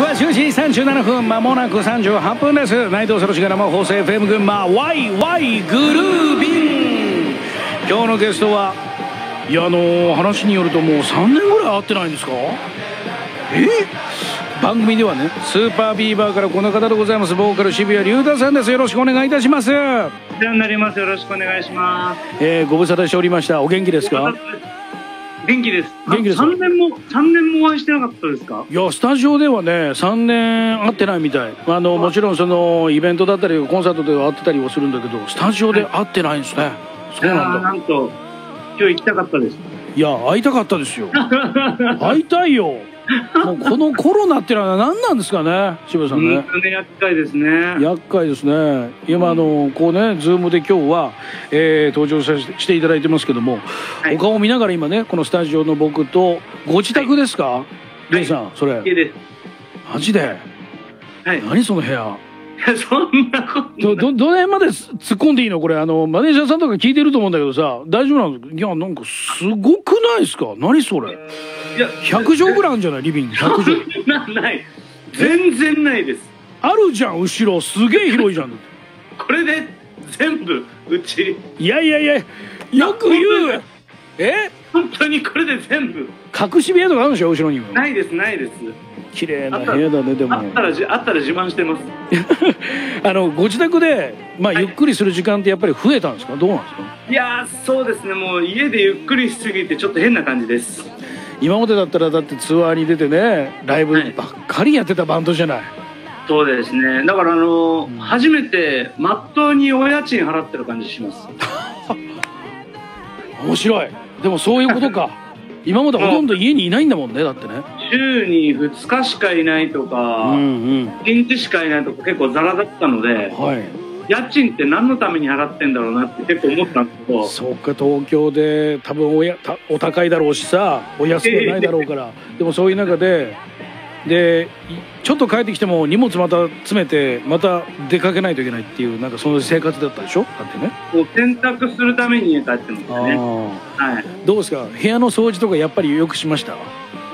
刻は10時37分まもなく38分です。内藤ソロが生放送 FM 群馬 YY グルービン。今日のゲストはいやあの話によるともう3年ぐらい会ってないんですか？え？番組ではねスーパービーバーからこの方でございます。ボーカル渋谷龍太さんです。よろしくお願いいたします。お世話になります。よろしくお願いします。えー、ご無沙汰しておりました。お元気ですか？元気です。元気です。三年も三年もお会いしてなかったですか？いやスタジオではね三年会ってないみたい。あのもちろんそのイベントだったりコンサートでは会ってたりはするんだけどスタジオで会ってないんですね。はい、そうなんだ。なんと今日行きたかったです。いや会いたかったですよ。会いたいよ。もうこのコロナっていうのは何なんですかね渋谷さんね。本当に厄介ですね。厄介ですね。今あのこうねズームで今日は、えー、登場させていただいてますけども、はい、お顔を見ながら今ねこのスタジオの僕とご自宅ですか、はい、レイさんそれ。マジで？はい。何その部屋？そんなことどどどの辺まで突っ込んでいいの？これあのマネージャーさんとか聞いてると思うんだけどさ大丈夫なのいやなんかすごくないですか？何それ？いや100畳ぐらいあるんじゃない？リビング。100畳なない。全然ないです。あるじゃん後ろ。すげえ広いじゃん。これで全部うちいやいやいやよく言うえ？本当にこれで全部？隠し部屋とかあるんでしょ後ろにないですないです。綺麗な部屋だねでも。あったらあったら自慢してます。あのご自宅でまあ、ゆっくりする時間ってやっぱり増えたんですか？どうなんですか？いやそうですね。もう家でゆっくりしすぎてちょっと変な感じです。今までだったらだってツアーに出てねライブばっかりやってたバンドじゃない、はい、そうですね。だからあの、うん、初めてまっとうにお家賃払ってる感じします。面白いでもそういうことか。今までほとんど家にいないんだもんねだってね。週に2日しかいないとか、うんうん、1日しかいないとか結構ザラだったので、はい、家賃って何のために払ってんだろうなって結構思ったんですけど。そうか東京で多分おやお高いだろうしさお安くないだろうから、でもそういう中ででちょっと帰ってきても荷物また詰めてまた出かけないといけないっていうなんかその生活だったでしょ？だってね。もう洗濯するために家帰ってますね。はい。どうですか？部屋の掃除とかやっぱりよくしました？い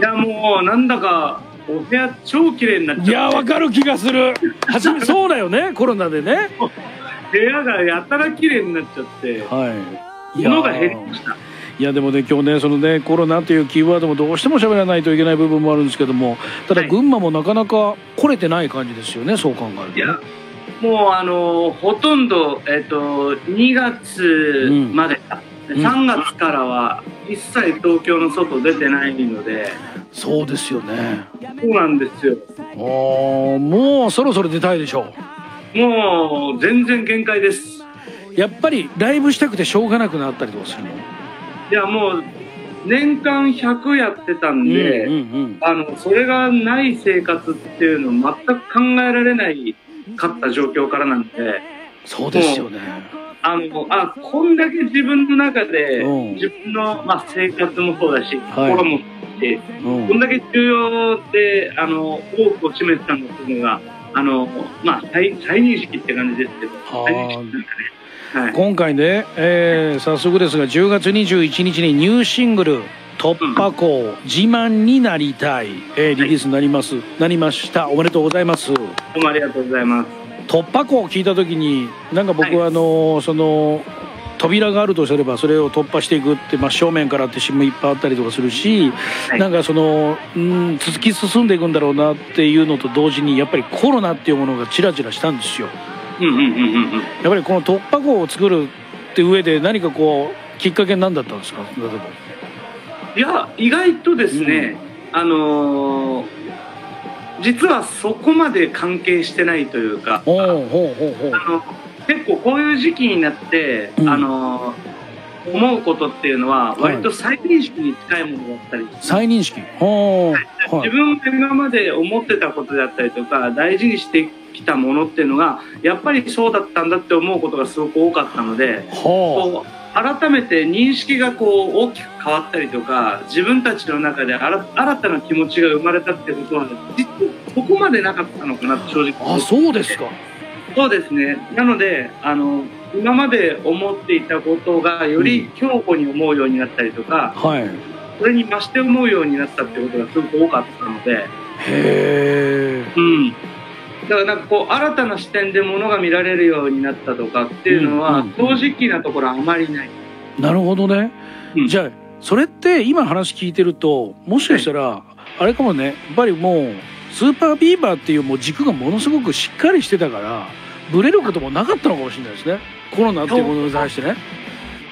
やもうなんだかお部屋超綺麗になっちゃって。いやわかる気がする。初めそうだよねコロナでね。部屋がやたら綺麗になっちゃって。はい。物が減りましたいやでもね今日ねそのねコロナというキーワードもどうしても喋らないといけない部分もあるんですけどもただ群馬もなかなか来れてない感じですよねそう考えると、やもうあのほとんど、えっと、2月まで、うん、3月からは一切東京の外出てないので、そうですよね。そうなんですよ。あもうそろそろ出たいでしょう。もう全然限界です。やっぱりライブしたくてしょうがなくなったりとかするの？いやもう年間100やってたんで、うんうんうん、あのそれがない生活っていうの全く考えられないかった状況からなんでそうですよね。あのあこんだけ自分の中で、自分の、まあ、生活もそうだし、はい、心もそうだし、うん、こんだけ重要であの多くを占めてたんだっていうのがあの、まあ、再再認識って感じですけど再認識ですかねはい、今回ね、えー、早速ですが10月21日にニューシングル「突破口自慢になりたい」えー、リリースになります、はい、なりました。おめでとうございます。どうもありがとうございます。突破口を聞いた時になんか僕はあの、はい、その扉があるとすればそれを突破していくって真正面からって新聞いっぱいあったりとかするし、はい、なんかそのうん突き進んでいくんだろうなっていうのと同時にやっぱりコロナっていうものがちらちらしたんですよ。やっぱりこの突破口を作るって上で何かこうきっかけ何だったんですか？いや意外とですね、うん、あのー、実はそこまで関係してないというか結構こういう時期になって、うん、あのー思うことっていうのは割と再認識に近いものだったり、はい、再認識、はい、自分が今まで思ってたことであったりとか大事にしてきたものっていうのがやっぱりそうだったんだって思うことがすごく多かったので、こう改めて認識がこう大きく変わったりとか自分たちの中で新たな気持ちが生まれたっていうことはそこまでなかったのかなって正直あそうですか。そうですね。なのであの今まで思っていたことがより強固に思うようになったりとか、うん、はい、それに増して思うようになったってことがすごく多かったので。へうんだからなんかこう新たな視点でものが見られるようになったとかっていうのは、正直なところあまりない。なるほどね。うん、じゃあそれって今話聞いてるともしかしたらあれかもねやっぱりもうスーパービーバーっていうもう軸がものすごくしっかりしてたからブレることもなかったのかもしれないですねコロナっていうものに対してね。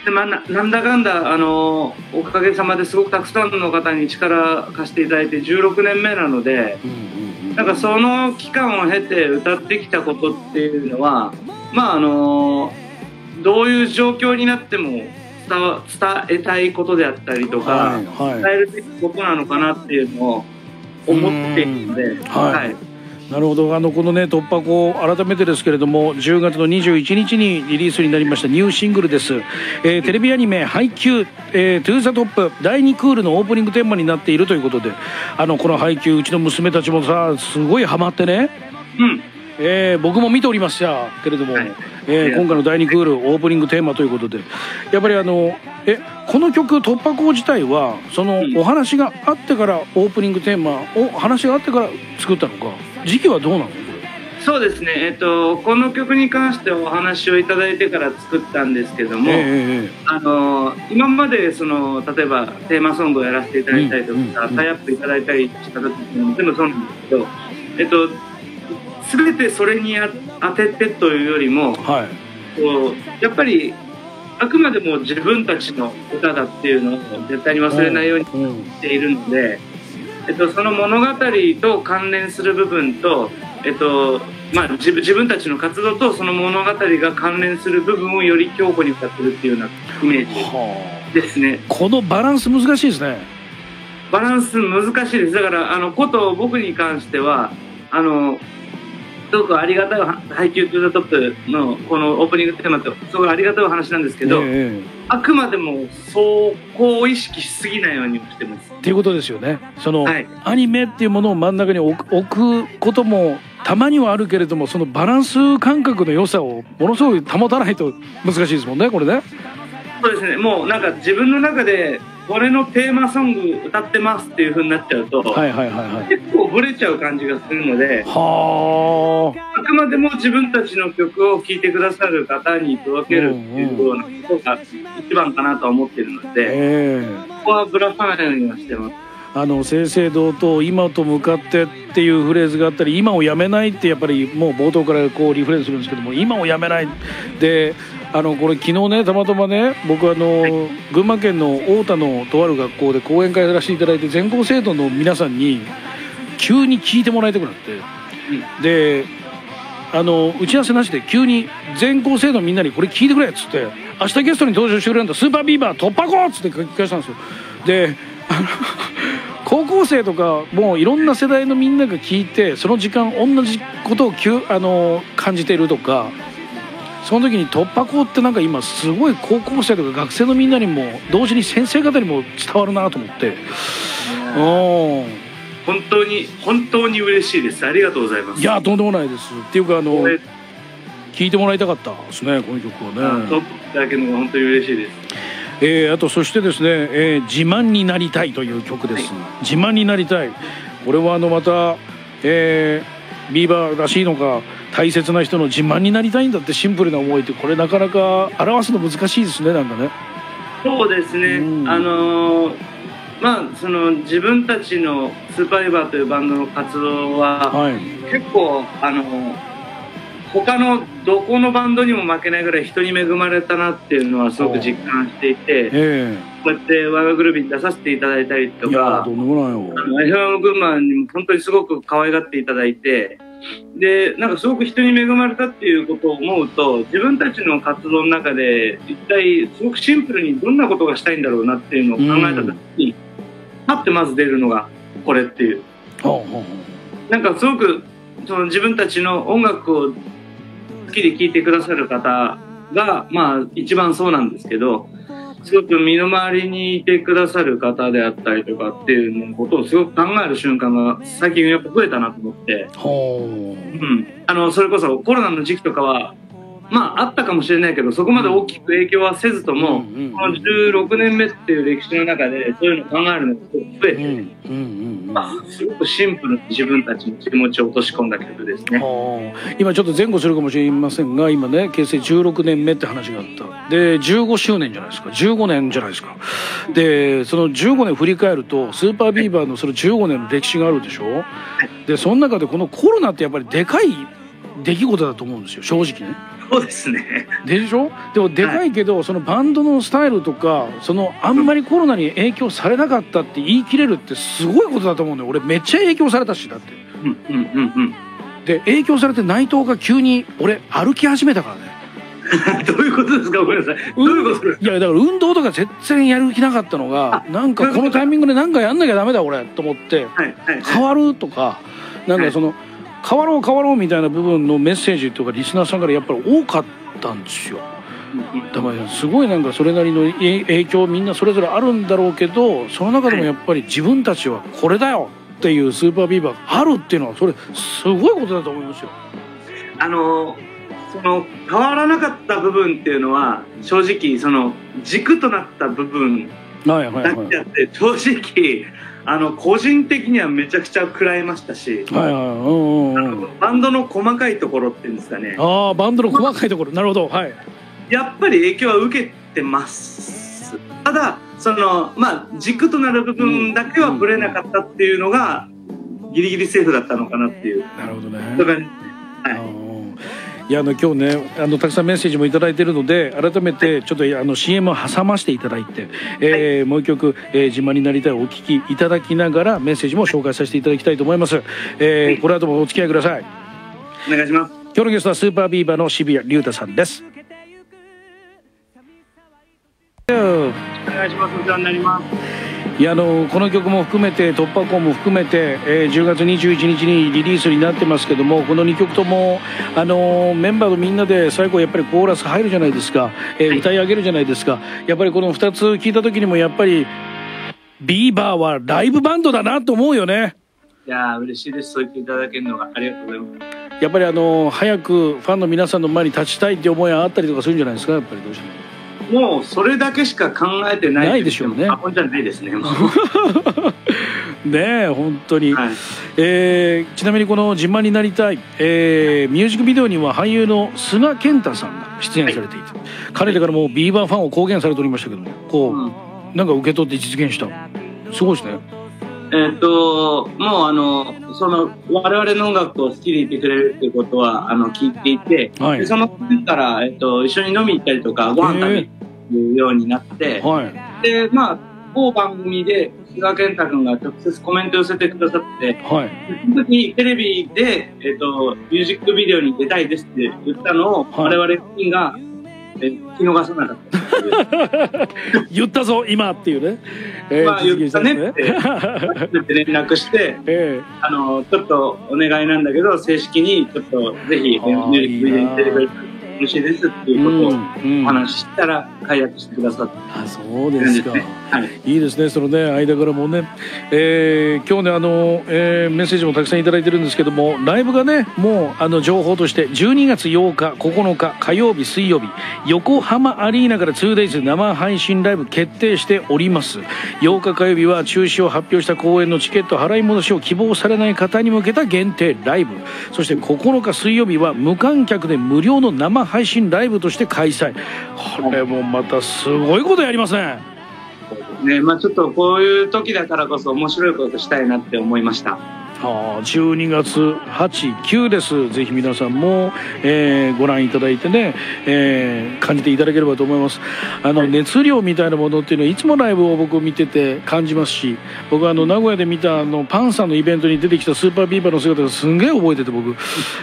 でまあ、なんだかんだあのおかげさまですごくたくさんの方に力貸していただいて16年目なので、なんかその期間を経て歌ってきたことっていうのはまああのどういう状況になっても伝えたいことであったりとか、はいはい、伝えるべきことなのかなっていうのを思っているので。なるほど。あのこのね突破口改めてですけれども10月の21日にリリースになりましたニューシングルです、えー、テレビアニメ「配給、えー、トゥーザトップ第2クールのオープニングテーマになっているということであのこの配給うちの娘たちもさすごいハマってね。うんえー、僕も見ておりました。けれども、はい、えー、今回の第2クールオープニングテーマということで。やっぱりあのえこの曲「突破口」自体はそのお話があってからオープニングテーマを話があってから作ったのか。時期はどうなの？そうですね、えっと、この曲に関してお話をいただいてから作ったんですけども、えー、あの今までその例えばテーマソングをやらせていただいたりとか、タイアップいただいたりした時に全部そうなんですけど、えっと、全てそれに当ててというよりも、はい、こうやっぱりあくまでも自分たちの歌だっていうのを絶対に忘れないようにしているので。えっと、その物語と関連する部分と、えっとまあ、自分自分たちの活動とその物語が関連する部分をより強固に歌ってるっていうようなイメージですね。このバランス難しいですね。バランス難しいです。だからあのこと僕に関してはあのすごくありがたい配給トゥザトップのこのオープニングテーマってすごいありがたいお話なんですけど、えー、あくまでもそこを意識しすぎないようにしてます。っていうことですよね。その、はい、アニメっていうものを真ん中に置くこともたまにはあるけれどもそのバランス感覚の良さをものすごい保たないと難しいですもんねこれね。そうですねもうなんか自分の中でこれのテーマソング歌ってますっていうふうになっちゃうと、はいはいはいはい、結構ブレちゃう感じがするのではあ。くまでも自分たちの曲を聴いてくださる方に届けるっていうようなことが一番かなとは思ってるので、うん、ここはぶらさないようにはしてます。あの正々堂々今と向かってっていうフレーズがあったり今をやめないってやっぱりもう冒頭からこうリフレーズするんですけども今をやめないであのこれ昨日ねたまたまね僕あの、はい、群馬県の太田のとある学校で講演会やらせていただいて全校生徒の皆さんに急に聞いてもらいたくなって、うん、であの打ち合わせなしで急に全校生徒みんなにこれ聞いてくれっつって明日ゲストに登場してくれるんだスーパービーバー突破口っつって聞かせたんですよ。で高校生とかもういろんな世代のみんなが聞いてその時間同じことをあの感じているとかその時に突破口ってなんか今すごい高校生とか学生のみんなにも同時に先生方にも伝わるなと思って。本当に本当に嬉しいです。ありがとうございます。いやとんでもないです。っていうかあの聞いてもらいたかったですねこの曲はね。トップだけの本当に嬉しいです。えー、あとそしてですね、えー、自慢になりたいという曲です、はい、自慢になりたい。これはあのまた、えー、ビーバーらしいのか大切な人の自慢になりたいんだってシンプルな思いってこれなかなか表すの難しいですねなんかね。そうですね、うん、あのー、まあその自分たちのスーパーイバーというバンドの活動は、はい、結構あの他のどこのバンドにも負けないぐらい人に恵まれたなっていうのはすごく実感していて、えー、こうやって我がグループに出させていただいたりとか、FM 群馬にも本当にすごく可愛がっていただいて、で、なんかすごく人に恵まれたっていうことを思うと、自分たちの活動の中で、一体すごくシンプルにどんなことがしたいんだろうなっていうのを考えたときに、パってまず出るのがこれっていう。なんかすごくその自分たちの音楽を好きで聴いてくださる方が、まあ一番そうなんですけど、すごく身の回りにいてくださる方であったりとかっていうことをすごく考える瞬間が最近やっぱ増えたなと思って、うん、あのそれこそコロナの時期とかはまああったかもしれないけどそこまで大きく影響はせずとも、この16年目っていう歴史の中でそういうのを考えるのが増えて、まあ、すごくシンプルに自分たちの気持ちを落とし込んだ曲ですね。今ちょっと前後するかもしれませんが今ね結成16年目って話があった。で15周年じゃないですか。15年じゃないですか。でその15年振り返るとスーパービーバーのその15年の歴史があるでしょ。でその中でこのコロナってやっぱりでかい出来事だと思うんですよ。正直ね。そうですね。でしょ？でもでかいけど、はい、そのバンドのスタイルとかそのあんまりコロナに影響されなかったって言い切れるってすごいことだと思うんだよ。俺めっちゃ影響されたしだって。うんうんうんうん。で影響されて内藤が急に俺歩き始めたからね。どういうことですか？ごめんなさい。どういうこといやだから運動とか全然やる気なかったのがなんかこのタイミングで何かやんなきゃダメだ俺と思って、変わるとかなんかその、変わろう変わろうみたいな部分のメッセージとかリスナーさんからやっぱり多かったんですよ。だからすごいなんかそれなりの影響みんなそれぞれあるんだろうけどその中でもやっぱり自分たちはこれだよっていうスーパービーバーがあるっていうのはそれすごいことだと思いますよ。あのその変わらなかった部分っていうのは正直その軸となった部分だけあって正直あの個人的にはめちゃくちゃ食らいましたし、はいはいうんうん、バンドの細かいところっていうんですかね。ああバンドの細かいところ。なるほど。はい。やっぱり影響は受けてます。ただそのまあ軸となる部分だけはぶれなかったっていうのがギリギリセーフだったのかなっていう。なるほどね。だからはいいやあの今日ねあのたくさんメッセージも頂いてるので改めてちょっとあの CM を挟ませていただいて、えー、もう一曲、えー「自慢になりたい」お聴きいただきながらメッセージも紹介させていただきたいと思います、えー、これ後もお付き合いください。お願いします。今日のゲストはスーパービーバーの渋谷龍太さんです。お願いします。お世話になりますいやあのこの曲も含めて突破口も含めて、えー、10月21日にリリースになってますけどもこの2曲ともあのメンバーのみんなで最後やっぱりコーラス入るじゃないですか、えー、歌い上げるじゃないですか。やっぱりこの2つ聞いた時にもやっぱりビーバーはライブバンドだなと思うよね。いや嬉しいです。そう言っていただけるのがありがとうございます。やっぱりあの早くファンの皆さんの前に立ちたいって思いはあったりとかするんじゃないですか？やっぱりどうしても。もうそれだけしか考えてないないでしょうね。過言じゃないですね。ねえ本当に、はい、えー、ちなみにこの「自慢になりたい」えー、ミュージックビデオには俳優の菅健太さんが出演されていて、はい、彼らからもビーバーファンを公言されておりましたけどもこう、うん、なんか受け取って実現したすごいですね。えっともうあのその我々の音楽を好きでいてくれるっていうことはあの聞いていて、はい、でその時から、えっと、一緒に飲み行ったりとかご飯食べるようになって、はい、でまあ某番組で菅健太君が直接コメント寄せてくださって、はい、その時にテレビで、えっと、ミュージックビデオに出たいですって言ったのを、はい、我々が聞き逃さなかった 言ったぞ今っていうね、えー、まあ言ったねって。連絡して、えー、あのちょっとお願いなんだけど正式にちょっとぜひミュージックビデオに出てくれた嬉しいですっていうことをお話ししたら解約してくださって、あそうですか、はい、いいですねそのね間からもね、えー、今日ねあの、えー、メッセージもたくさん頂いてるんですけどもライブがねもうあの情報として12月8日9日火曜日水曜日横浜アリーナから 2days 生配信ライブ決定しております。8日火曜日は中止を発表した公演のチケット払い戻しを希望されない方に向けた限定ライブ。そして9日水曜日は無観客で無料の生配信ライブとして開催。これもまたすごいことやりますね。ねまあちょっとこういう時だからこそ面白いことしたいなって思いました。はあ、12月8、9です。ぜひ皆さんも、えー、ご覧いただいてね、えー、感じていただければと思います。あの、熱量みたいなものっていうのは、いつもライブを僕見てて感じますし、僕はあの、名古屋で見たあの、パンさんのイベントに出てきたスーパービーバーの姿がすんげえ覚えてて僕、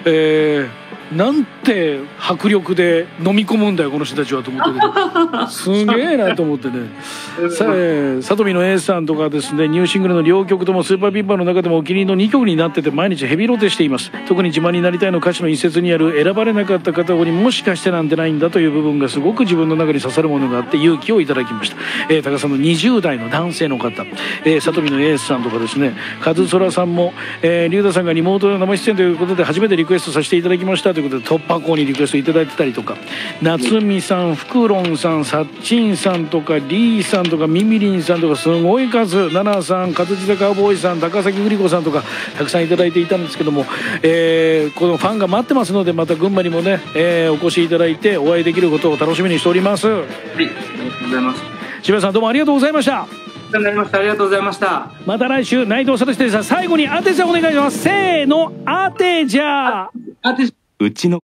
えー、なんて迫力で飲み込むんだよこの人たちはと思ってけ すげえなと思ってね。さえ里見の A さんとかですねニューシングルの両曲ともスーパービンバーの中でもお気に入りの2曲になってて毎日ヘビロテしています。特に自慢になりたいの歌詞の一節にある選ばれなかった方にもしかしてなんてないんだという部分がすごく自分の中に刺さるものがあって勇気をいただきました、えー、高さんの20代の男性の方、えー、里見の A さんとかですね。和空さんも、えー、龍太さんがリモートの生出演ということで初めてリクエストさせていただきましたとということで突破口にリクエストいただいてたりとか夏美さんフクロンさんさっちんさんとかリーさんとかミミリンさんとかすごい数。奈々さん勝地カウボーイさん高崎グリコさんとかたくさんいただいていたんですけども、えー、このファンが待ってますのでまた群馬にもね、えー、お越しいただいてお会いできることを楽しみにしております。はいありがとうございます。渋谷さんどうもありがとうございました。ありがとうございました。また。来週内藤聡でした。最後に当てじゃお願いします。せーの当てじゃ当てうちの